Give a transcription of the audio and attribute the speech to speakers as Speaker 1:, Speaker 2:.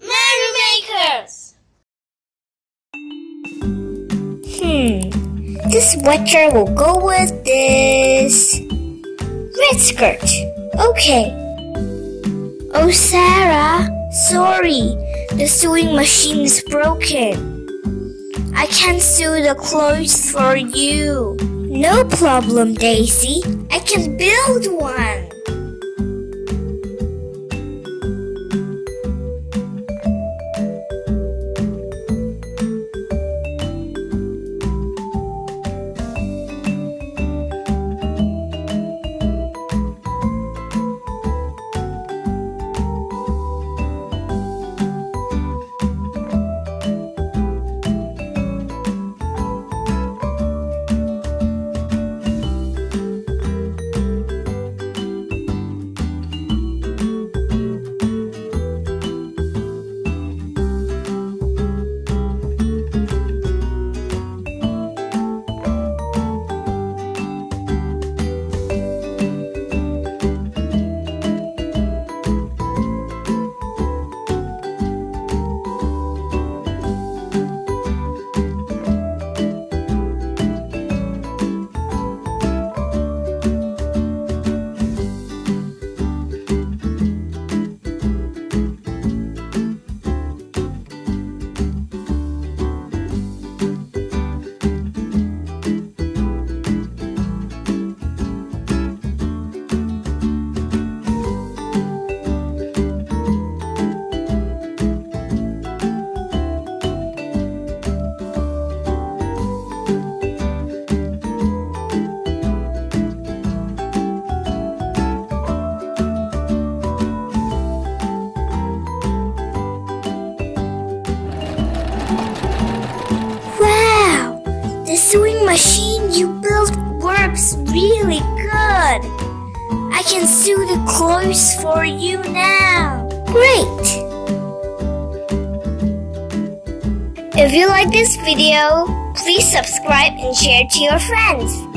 Speaker 1: Merrymakers!
Speaker 2: Hmm, this sweater will go with this red skirt. Okay. Oh, Sarah, sorry, the sewing machine is broken. I can't sew the clothes for you. No problem, Daisy. I can build one. Sewing machine you built works really good. I can sew the clothes for you now. Great! If you like this video, please subscribe and share to your friends.